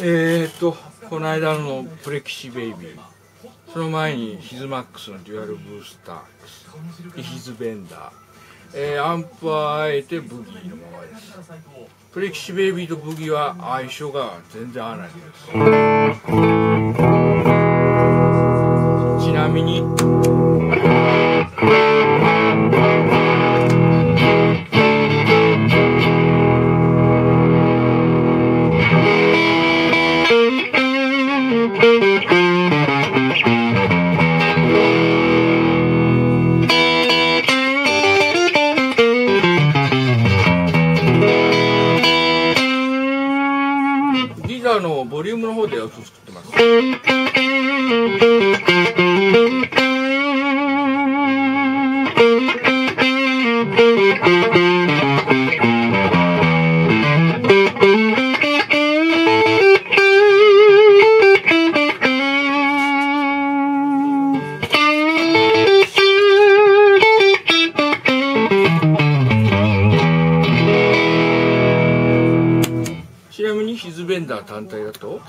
えー、っとこの間のプレキシベイビー。その前にヒズマックスのデュアルブースターヒズベンダー、えー、アンプはあえてブギーのままです。プレキシベイビーとブギーは相性が全然合わないです。あのボリュームの方で作ってます。ベンダー単体だと？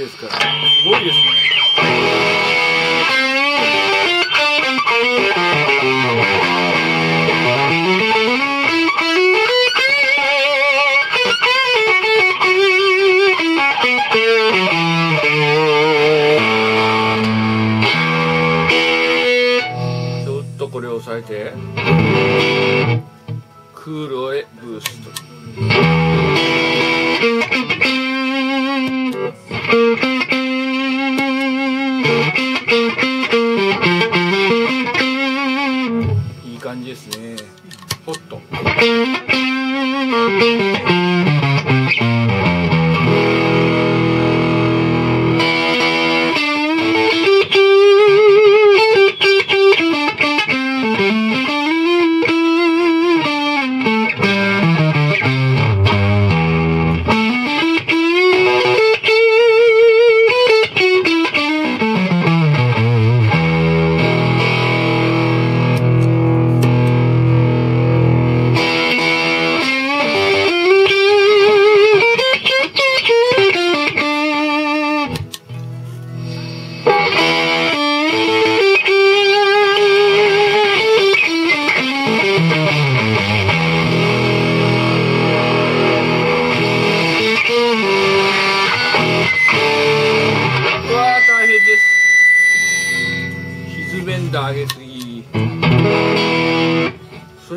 けですから。すごいですね。ちょっとこれを押さえて。クールへブースト。ですね。ホット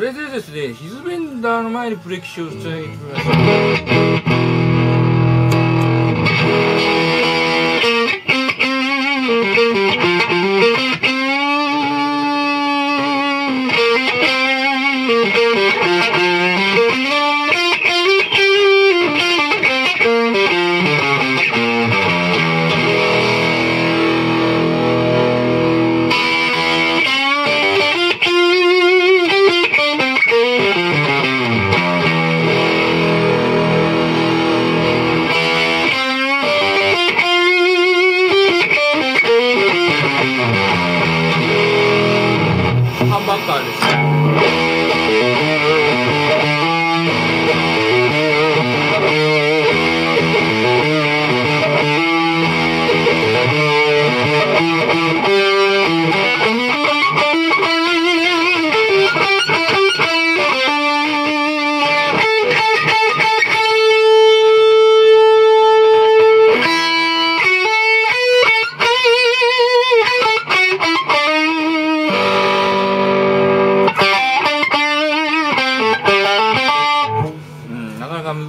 れでですねヒズベンダーの前にプレキシをつなげてみましょうんな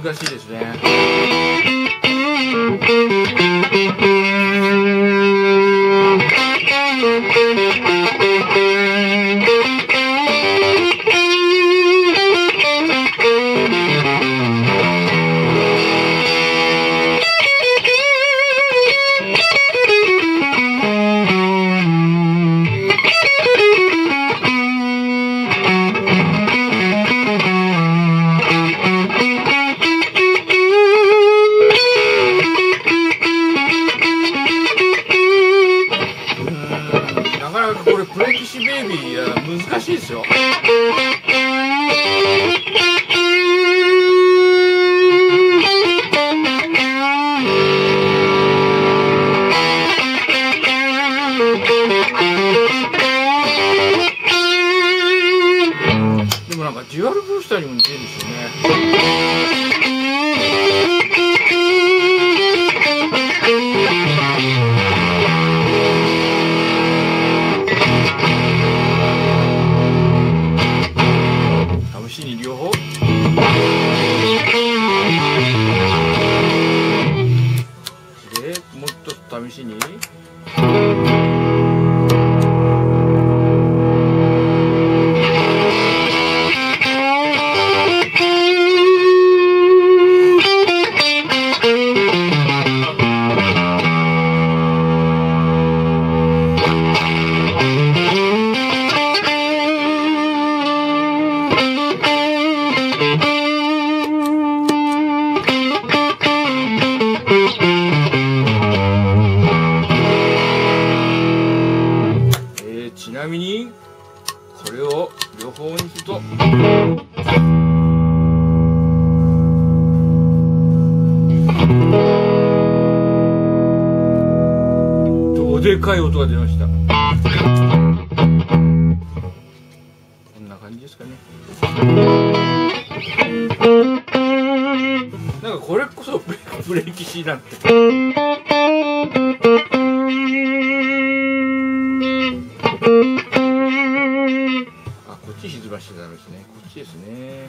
難しいですね。これプレキシベイビー難しいですよ。でもなんかデュアルブースターにも似てるんですよね。もうちょっと試しに。でかい音が出ましたこんな感じですかねなんかこれこそブレーキシーなんてあ、こっち歪ましてたんですね。こっちですね。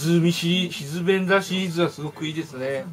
やーでも、歪みシリ、歪ベンダーシリーズはすごくいいですね。